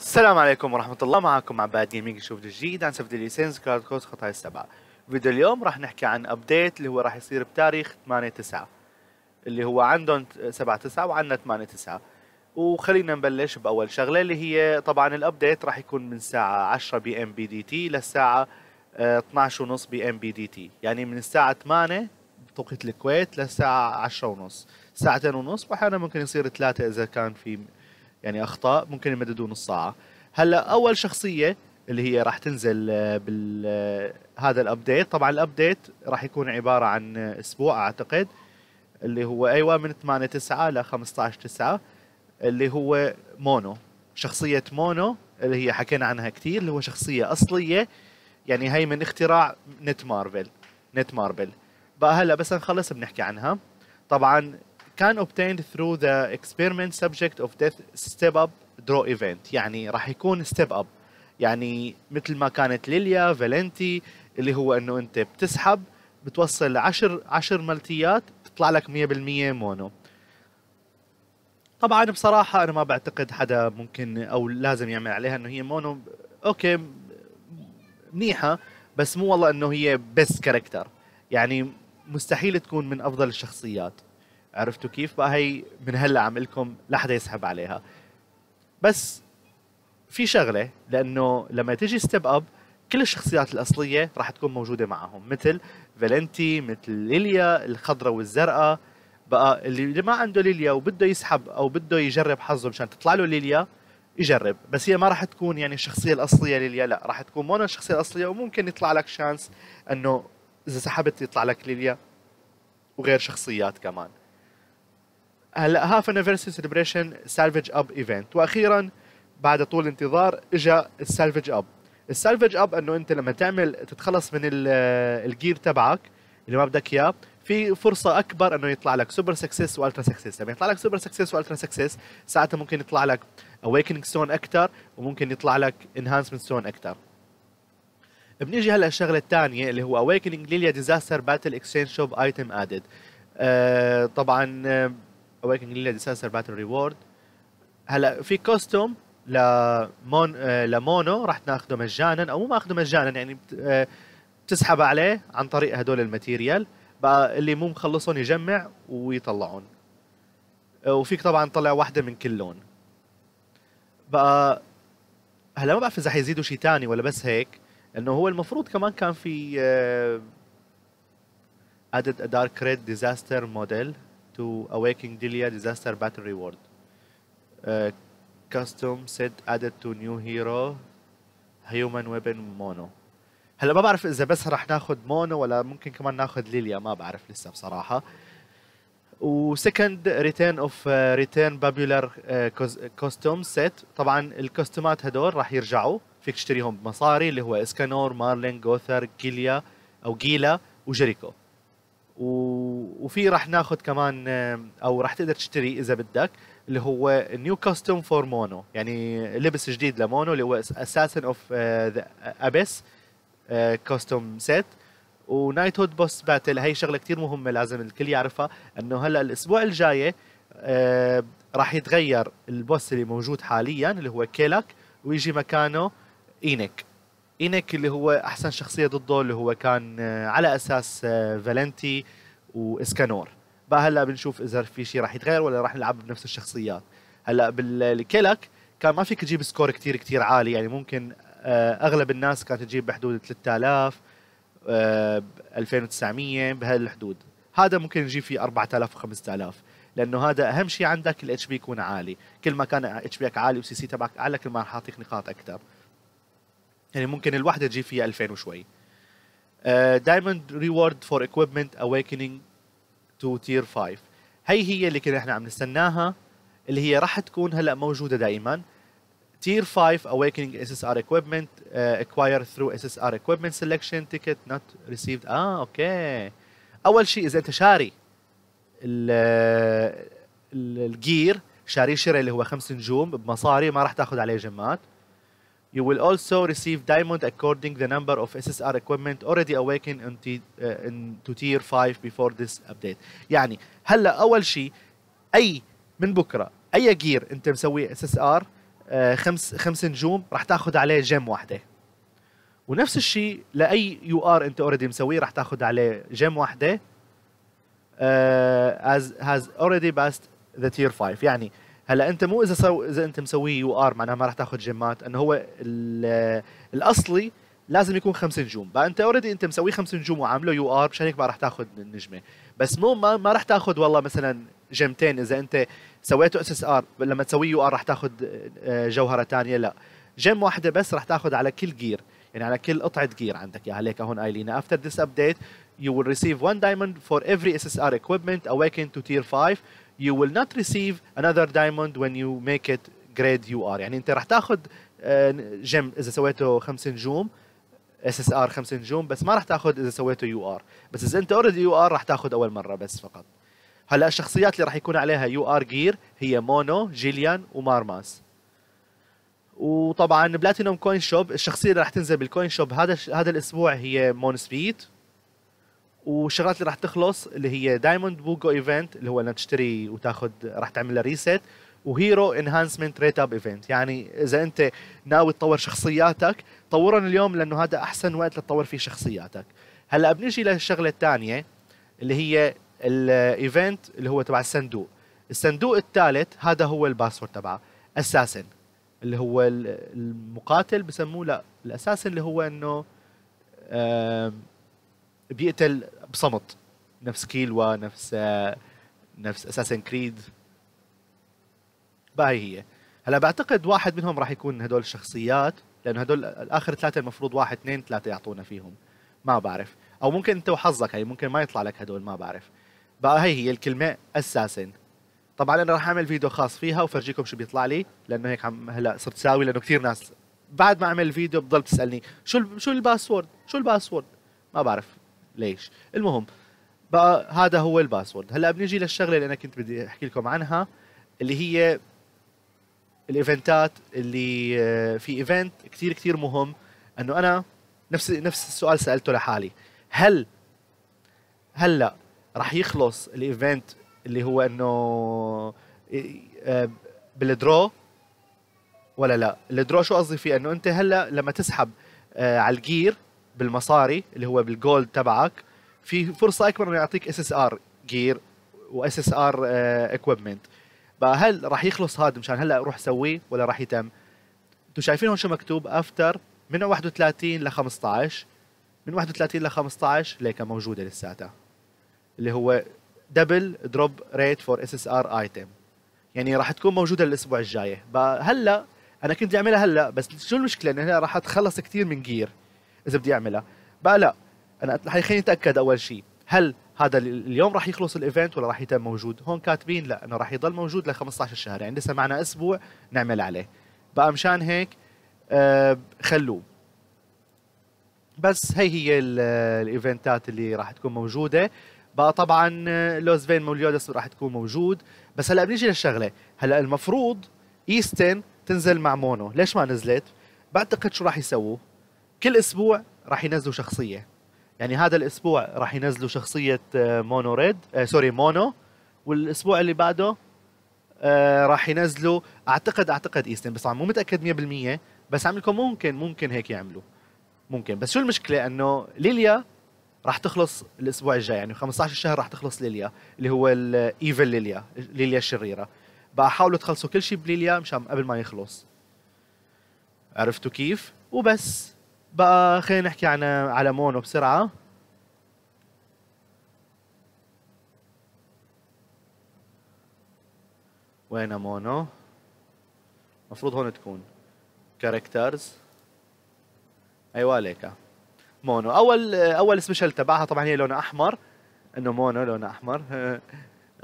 السلام عليكم ورحمة الله. معكم عباد جيمنج نشوف جديد عن Seven Deadly Sins Grand Cross خطايا السبعة فيديو اليوم راح نحكي عن update اللي هو راح يصير بتاريخ 8 9 اللي هو عندهم 7 9 وعندنا 8 9 وخلينا نبلش بأول شغلة اللي هي طبعا ال update راح يكون من الساعة 10 PM PDT للساعة 12 ونص PM PDT يعني من الساعة 8 بتوقيت الكويت للساعة 10 ونص. ساعتين ونص واحيانا ممكن يصير ثلاثة إذا كان في يعني أخطاء ممكن يمددوا نص ساعة. هلا أول شخصية اللي هي راح تنزل آه، بال آه، هذا ال update طبعا ال update راح يكون عبارة عن أسبوع أعتقد اللي هو أيوه من 8 9 ل 15 9 اللي هو مونو. شخصية مونو اللي هي حكينا عنها كثير اللي هو شخصية أصلية. يعني هي من اختراع Netmarble Netmarble. بقى هلا بس نخلص بنحكي عنها. طبعا كان obtained through the experiment subject of death step up draw event. يعني راح يكون step up. يعني مثل ما كانت ليليا فالنتي اللي هو إنه أنت بتسحب بتوصل 10 10 ملتيات تطلع لك 100% مونو طبعا بصراحة أنا ما بعتقد حدا ممكن أو لازم يعمل عليها إنه هي مونو أوكي منيحة بس مو والله إنه هي بس character يعني مستحيل تكون من أفضل الشخصيات. عرفتوا كيف بقى هي من هلا عم لكم لا حدا يسحب عليها. بس في شغلة لأنه لما تيجي step up كل الشخصيات الأصلية راح تكون موجودة معهم مثل فالنتي مثل ليليا الخضراء والزرقاء. بقى اللي ما عنده ليليا وبده يسحب أو بده يجرب حظه مشان تطلع له ليليا يجرب. بس هي ما راح تكون يعني الشخصية الأصلية ليليا لا راح تكون مونو الشخصية الأصلية وممكن يطلع لك chance إنه إذا سحبت يطلع لك ليليا وغير شخصيات كمان. هلا half anniversary celebration salvage up event وأخيرا بعد طول انتظار اجى ال salvage up ال salvage up إنه أنت لما تعمل تتخلص من ال gear تبعك اللي ما بدك إياه في فرصة أكبر إنه يطلع لك super success و ultra success، لما يطلع لك super success و ultra success ساعتها ممكن يطلع لك اويكننج ستون أكثر وممكن يطلع لك enhancement stone أكثر. بنيجي هلأ الشغلة الثانية اللي هو awakening ليليا disaster battle exchange shop item added. طبعا awakening ليليا disaster battle reward هلا في costume لمون لمونو راح ناخذه مجانا أو مو ماخذه مجانا يعني آه، بتسحب عليه عن طريق هدول ال material. بقى اللي مو مخلصهم يجمع ويطلعون. آه، وفيك طبعا تطلع واحدة من كل لون بقى هلا ما بعرف إذا حيزيدوا شيء ثاني ولا بس هيك انه هو المفروض كمان كان في a dark red disaster model. To Awakening Delia Disaster Battle Reward. Uh, custom set added to new hero Human Weapon Mono. هلا ما بعرف إذا بس رح ناخذ مونو ولا ممكن كمان ناخذ ليليا ما بعرف لسه بصراحة و second return of return popular costume set طبعا الكوستومات هدول راح يرجعوا فيك تشتريهم بمصاري اللي هو إسكانور مارلين جوثر جيليا أو جيلا وجيريكو وفي راح ناخذ كمان أو راح تقدر تشتري إذا بدك اللي هو new costume for مونو يعني لبس جديد لمونو اللي هو assassin of the abyss costume set و knighthood boss battle هي شغلة كثير مهمة لازم الكل يعرفها إنه هلأ الأسبوع الجاي آه راح يتغير ال boss اللي موجود حاليا اللي هو كيلك ويجي مكانه اينك اينك اللي هو أحسن شخصية ضده اللي هو كان آه، على أساس آه، فالنتي وإسكانور. بقى هلأ بنشوف إذا في شيء راح يتغير ولا راح نلعب بنفس الشخصيات. هلأ بالكيلك كان ما فيك تجيب score كتير كتير عالي. يعني ممكن آه، أغلب الناس كانت تجيب بحدود 3000 2900 بهالحدود. هذا ممكن نجيب فيه 4000 و5000 لأنه هذا أهم شيء عندك ال HP يكون عالي. كل ما كان HP ك عالي و CC تبعك أعلى كل ما راح يعطيك نقاط أكثر. يعني ممكن الوحده تجيب فيها 2000 وشوي. diamond reward for equipment awakening to tier 5 هي هي اللي كنا إحنا عم نستناها اللي هي راح تكون هلأ موجودة دائما تير 5 awakening SSR equipment uh, acquired through SSR equipment selection ticket not received. آه أوكي. أول شيء إذا أنت شاري الجير شاري شراء اللي هو خمس نجوم بمصاري ما راح تاخذ عليه جمات. You will also receive diamond according the number of SSR equipment already awakened into, uh, into tier 5 before this update. يعني هلا أول شيء أي من بكرة أي gear أنت مسوي SSR آه، خمس خمس نجوم راح تاخذ عليه gem واحدة ونفس الشيء لأي UR أنت already مسويه راح تاخذ عليه gem واحدة as has already passed the tier 5 يعني هلا انت مو إذا so إذا انت مسويه UR معناها ما راح تاخذ gem ات انه هو الأصلي لازم يكون خمس نجوم بقى انت already انت مسويه خمس نجوم وعامله UR مشان هيك ما راح تاخذ النجمه بس مو ما, ما راح تاخذ والله مثلا gem تين إذا انت سويته SSR لما تسويه UR راح تاخذ آه، جوهرة ثانية لا. gem واحدة بس راح تاخذ على كل gear يعني على كل قطعة gear عندك. اياها هيك هون قايلين after this update you will receive one diamond for every SSR equipment awakened to tier 5 you will not receive another diamond when you make it grade UR يعني انت راح تاخذ gem إذا سويته خمس نجوم SSR خمس نجوم بس ما راح تاخذ إذا سويته UR بس إذا انت already UR راح تاخذ أول مرة بس فقط. هلا الشخصيات اللي راح يكون عليها UR gear هي مونو جيليان ومارماس وطبعا platinum coin shop الشخصية اللي راح تنزل بال coin shop هذا هذا الأسبوع هي مون سبيد والشغلات اللي راح تخلص اللي هي diamond بوجو event اللي هو إنك تشتري وتاخذ راح تعمل له reset و hero enhancement rate up event يعني إذا أنت ناوي تطور شخصياتك طورهم اليوم لأنه هذا أحسن وقت لتطور فيه شخصياتك. هلأ بنيجي للشغلة الثانية اللي هي ال event اللي هو تبع الصندوق. الصندوق الثالث هذا هو ال password تبعه. assassin اللي هو المقاتل بسموه لأ ال assassin اللي هو إنه بيقتل بصمت. نفس كيلوا نفس نفس Assassin's Creed باهي هي هلا بعتقد واحد منهم راح يكون هدول الشخصيات لأنه هدول الآخر ثلاثة المفروض واحد اثنين ثلاثة يعطونا فيهم. ما بعرف. أو ممكن أنت وحظك هي ممكن ما يطلع لك هدول ما بعرف. بقى هي هي الكلمة assassin طبعا أنا راح أعمل فيديو خاص فيها وفرجيكم شو بيطلع لي لأنه هيك عم هلا صرت ساوي لأنه كثير ناس بعد ما أعمل الفيديو بضل تسالني شو شو ال password؟ شو ال password؟ ما بعرف. ليش؟ المهم بقى هذا هو ال password. هلا بنيجي للشغلة اللي أنا كنت بدي أحكي لكم عنها اللي هي ال event ات اللي آه، في event كثير كثير مهم. إنه أنا نفس نفس السؤال سألته لحالي. هل هلا راح يخلص ال event اللي هو إنه آه، بال draw؟ ولا لا؟ ال draw شو قصدي فيه؟ إنه أنت هلا لما تسحب آه، على ال gear بالمصاري اللي هو بال gold تبعك في فرصة أكبر إنه يعطيك SSR gear و SSR equipment بقى هل راح يخلص هذا مشان هلأ أروح اسويه ولا راح يتم؟ أنتم شايفين هون شو مكتوب؟ after من 31 ل 15 من 31 ل 15 ليك موجودة لساتها اللي هو double drop rate for SSR item يعني راح تكون موجودة الأسبوع الجاي. هلأ أنا كنت أعملها هلأ بس شو المشكلة؟ إنه راح أتخلص كثير من gear إذا بدي أعملها. بقى لا أنا خليني أتأكد أول شيء هل هذا اليوم راح يخلص ال event ولا راح يتم موجود؟ هون كاتبين لا إنه راح يضل موجود ل 15 شهر. يعني لسه معنا أسبوع نعمل عليه. بقى مشان هيك آه خلوه. بس هي هي ال event ات اللي راح تكون موجودة. بقى طبعا آه، لوز فين موليودس راح تكون موجود. بس هلأ بنيجي للشغلة. هلأ المفروض إيستن تنزل مع مونو. ليش ما نزلت؟ بعتقد شو راح يسووا؟ كل أسبوع راح ينزلوا شخصية. يعني هذا الأسبوع راح ينزلوا شخصية آه، مونو red آه sorry مونو. والأسبوع اللي بعده آه راح ينزلوا أعتقد أعتقد إيستن بس مو متأكد 100% بس عم لكم ممكن ممكن هيك يعملوا. ممكن. بس شو المشكلة؟ إنه ليليا راح تخلص الأسبوع الجاي يعني 15 شهر راح تخلص ليليا اللي هو ال evil ليليا ليليا الشريرة. بقى حاولوا تخلصوا كل شيء بليليا مشان قبل ما يخلص. عرفتوا كيف؟ وبس. بقى خلينا نحكي عن على مونو بسرعة. وين مونو؟ المفروض هون تكون. characters أيوه عليك. مونو. أول أول special تبعها طبعا هي لونها أحمر. إنه مونو لونها أحمر.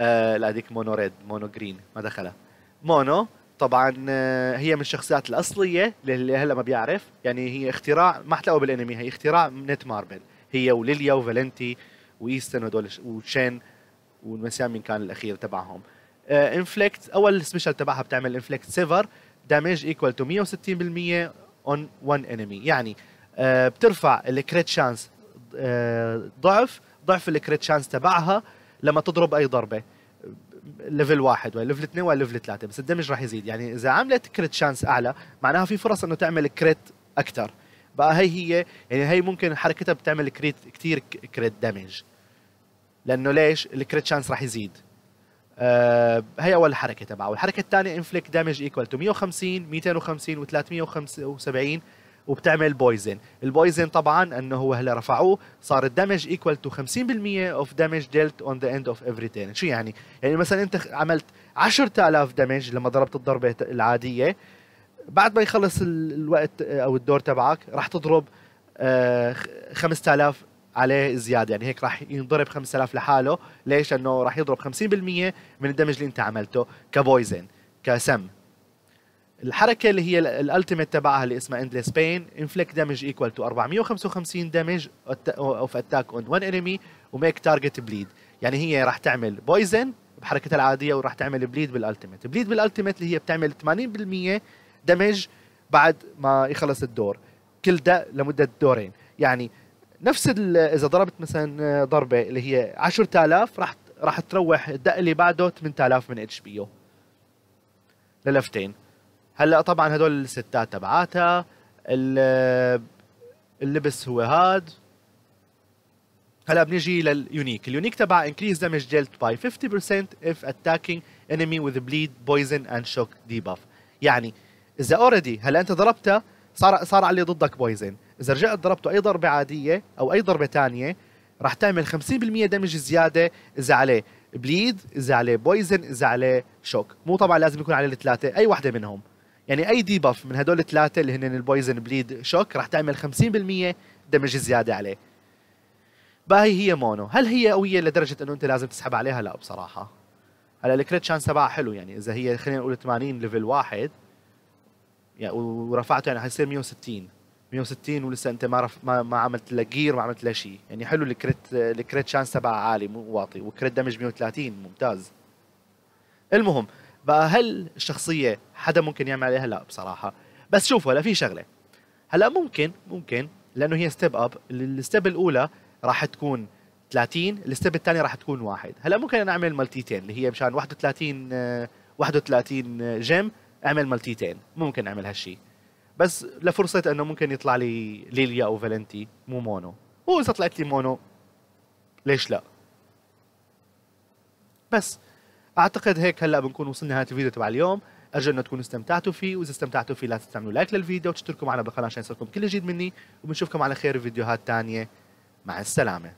آه لا هذيك مونو red مونو green ما دخلها. مونو. طبعا آه، هي من الشخصيات الأصلية اللي هلا ما بيعرف. يعني هي اختراع ما حتلاقوا بالأنمي هي اختراع نت ماربل. هي وليليا وفالنتي وإيستن وهدول وشين والمسيان من كان الأخير تبعهم. inflict أول special تبعها بتعمل inflict sever damage equal to 160% on 1 enemy يعني آه، بترفع ال crit chance آه، ضعف ضعف ال crit chance تبعها لما تضرب أي ضربة. level واحد ولا level اثنين ولا level ثلاثة بس ال damage راح يزيد. يعني إذا عملت crit chance أعلى معناها في فرص إنه تعمل crit أكثر بقى هي هي يعني هي ممكن حركتها بتعمل crit كثير crit damage لأنه ليش؟ ال crit chance راح يزيد. آه هي أول حركة تبعه والحركة الثانية inflict damage equal to 150 250 و375 وبتعمل poison ال poison طبعا إنه هو هلا رفعوه صار ال damage equal to 50% of damage dealt on the end of every turn شو يعني؟ يعني مثلا أنت عملت 10000 damage لما ضربت الضربة العادية بعد ما يخلص الوقت أو الدور تبعك راح تضرب 5000 آه، عليه زيادة. يعني هيك راح ينضرب 5000 لحاله. ليش؟ لأنه راح يضرب 50% من ال damage اللي أنت عملته ك poison كسم. الحركة اللي هي ال ultimate تبعها اللي اسمها Endless Pain inflict damage equal to 455 damage of attack on one enemy and make target bleed يعني هي راح تعمل poison بحركتها العادية وراح تعمل bleed بال ultimate bleed بال ultimate اللي هي بتعمل 80% damage بعد ما يخلص الدور. كل ده لمدة دورين. يعني نفس إذا ضربت مثلا ضربة اللي هي 10000 راح راح تروح الدق اللي بعده 8000 من HP للفتين. هلا طبعا هدول ال stats تبعاتها اللبس هو هاد. هلا بنيجي لل unique. ال unique تبع increase damage dealt by 50% if attacking enemy with bleed poison and shock debuff. يعني إذا already هلا أنت ضربته صار صار عليه ضدك poison إذا رجعت ضربته أي ضربة عادية أو أي ضربة ثانية راح تعمل 50% damage زيادة إذا عليه bleed إذا عليه poison إذا عليه shock مو طبعا لازم يكون عليه الثلاثة أي وحده منهم. يعني أي debuff من هدول الثلاثة اللي هن ال poison bleed shock راح تعمل 50% damage زيادة عليه. باهي هي مونو. هل هي قوية لدرجة إنه أنت لازم تسحب عليها؟ لا بصراحة. هلا ال crit chance تبعها حلو يعني. إذا هي خلينا نقول 80 level واحد يعني ورفعته يعني حيصير 160 160 ولسه أنت ما رف ما, ما عملت له gear ما عملت له شيء يعني حلو ال crit ال crit chance تبعها عالي مو واطي. و crit damage 130 ممتاز. المهم بقى هل الشخصية حدا ممكن يعمل عليها؟ لا بصراحة. بس شوفوا هلا في شغلة. هلا ممكن ممكن لأنه هي step up ال step الأولى راح تكون 30 ال step الثاني راح تكون واحد. هلا ممكن أنا أعمل multi تين اللي هي مشان 31 31 gem أعمل multi تين ممكن أعمل هالشيء بس لفرصة إنه ممكن يطلع لي ليليا أو فالنتي مو مونو. واذا طلعت لي مونو ليش لا؟ بس. أعتقد هيك هلأ بنكون وصلنا نهايه الفيديو تبع اليوم. أرجو إنه تكونوا استمتعتوا فيه وإذا استمتعتوا فيه لا تنسوا like للفيديو وتشتركوا معنا بالقناه عشان يصلكم كل جديد مني وبنشوفكم على خير في فيديوهات ثانية مع السلامة.